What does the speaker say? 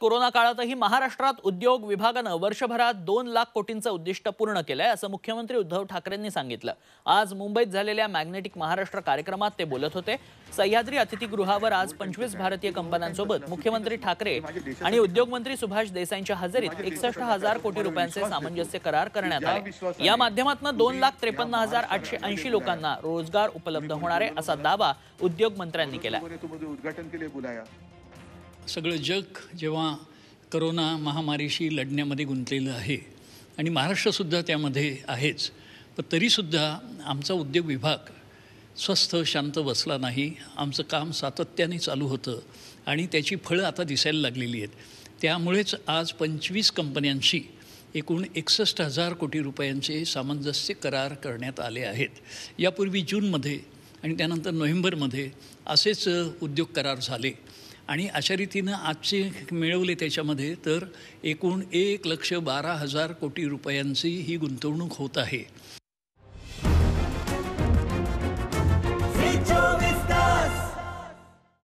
Corona काळातही महाराष्ट्रात उद्योग विभागानं वर्षभरात दोन लाख कोटींचं उद्दिष्ट पूर्ण केलंय असं मुख्यमंत्री उद्धव ठाकरेंनी सांगितलं. आज मुंबईत झालेल्या मॅग्नेटिक महाराष्ट्र कार्यक्रमात ते बोलत होते. सह्याद्री अतिथीगृहावर आज पंचवीस भारतीय कंपन्यांसोबत मुख्यमंत्री ठाकरे आणि उद्योगमंत्री सुभाष देसाईंच्या हजेरीत एकसष्ट हजार कोटी रुपयांचे सामंजस्य करार करण्यात आले. या माध्यमातून दोन लाख त्रेपन्न हजार आठशे ऐंशी लोकांना रोजगार उपलब्ध होणार आहे असा दावा उद्योगमंत्र्यांनी केला सगळं जग जेव्हा करोना महामारीशी लढण्यामध्ये गुंतलेलं आहे आणि महाराष्ट्रसुद्धा त्यामध्ये आहेच पण तरीसुद्धा आमचा उद्योग विभाग स्वस्थ शांत बसला नाही. आमचं काम सातत्याने चालू होतं आणि त्याची फळं आता दिसायला लागलेली आहेत. त्यामुळेच आज पंचवीस कंपन्यांशी एकूण एकसष्ट हजार कोटी रुपयांचे सामंजस्य करार करण्यात आले आहेत. यापूर्वी जूनमध्ये आणि त्यानंतर नोव्हेंबरमध्ये असेच उद्योग करार झाले. आणि अशा रीतीनं आजचे मिळवले त्याच्यामध्ये तर एकूण एक लक्ष बारा हजार कोटी रुपयांची ही गुंतवणूक होत आहे.